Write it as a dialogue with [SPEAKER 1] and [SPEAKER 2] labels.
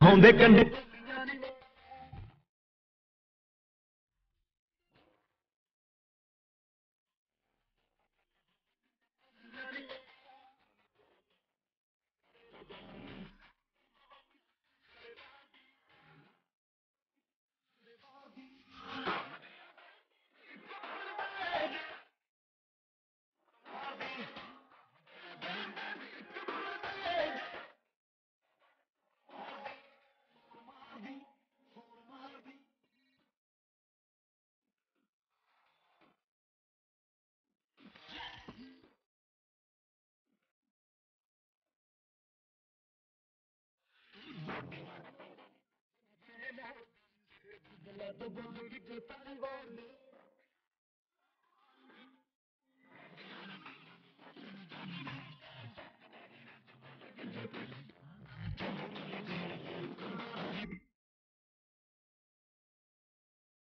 [SPEAKER 1] ਹੁੰਦੇ ਕੰਡੇ बोलो